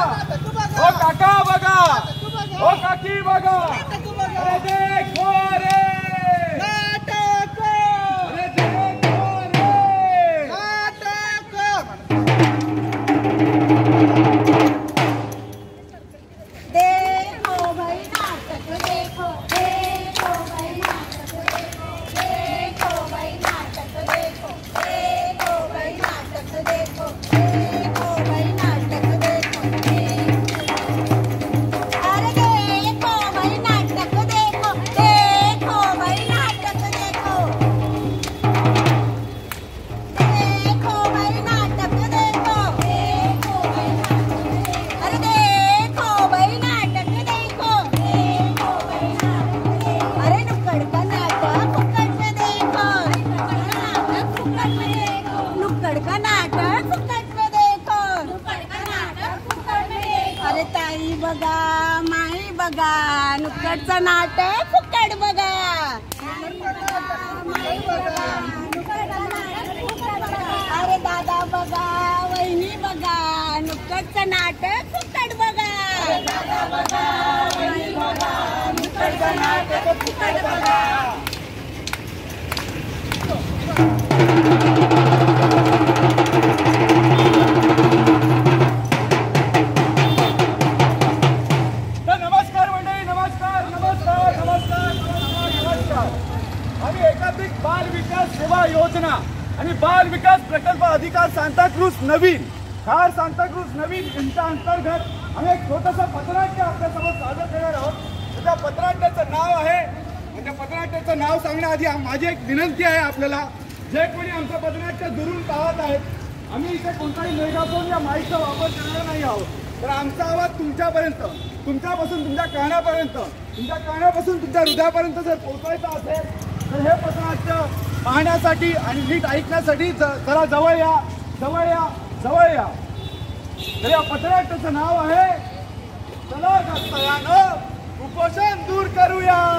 हो काका बघा. हो काकी बघा. हो अरे ताई बघा माई बघा नुकडचं नाटक फुकट बघा. अरे दादा बघा वहिनी बघा नुकडचं नाट फुकट बघा फुकट बघा. विकास योजना आणि बाल विकास प्रकल्प अधिकार सांताक्रूज नवीन खार सांताक्रूज नवीन यांच्या अंतर्गत आम्ही एक छोटंसं पथनाट्य आपल्यासमोर सादर करणार आहोत. त्या पथनाट्याचं नाव आहे. त्या पथनाट्याचं नाव सांगण्याआधी माझी एक विनंती आहे आपल्याला. जे कोणी आमचं पथनाट्य दुरून पाहत आहेत आम्ही इथे कोणताही मेगाफोन या माईकचा वापर करणार नाही आहोत. तर आमचा आवाज तुमच्यापर्यंत तुमच्यापासून तुमच्या कानापर्यंत तुमच्या कानापासून तुमच्या हृदयापर्यंत जर पोहोचायचं असेल तर हे पथनाट्य पाहण्यासाठी आणि नीट ऐकण्यासाठी ज- जरा जवळ या जवळ या जवळ या. तर या पथनाट्याचं नाव आहे चला गस्तयानं कुपोषण दूर करूया.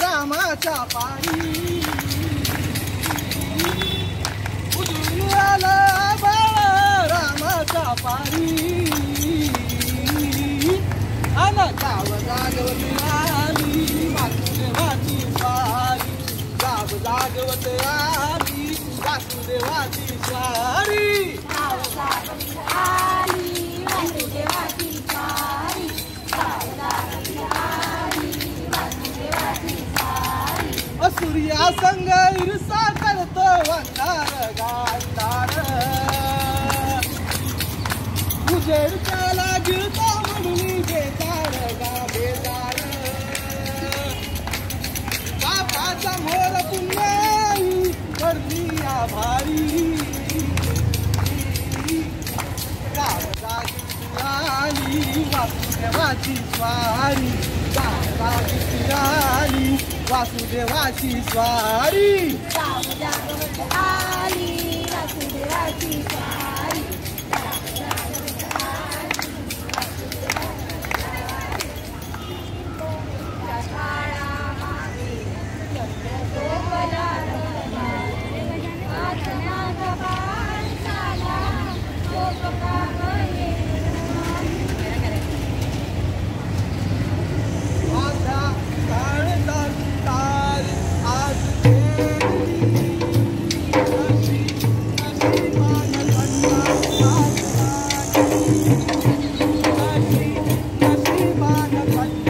रामाच्या पायी. उजळून आला बाळा रामाच्या पायी. भागवत आली वासुदेवाची स्वारी सूर्या संग इरसा आभारी गावजागी वासुदेवाची स्वारी. गावजागी वासुदेवाची स्वारी. वासुदेवाची स्वारी.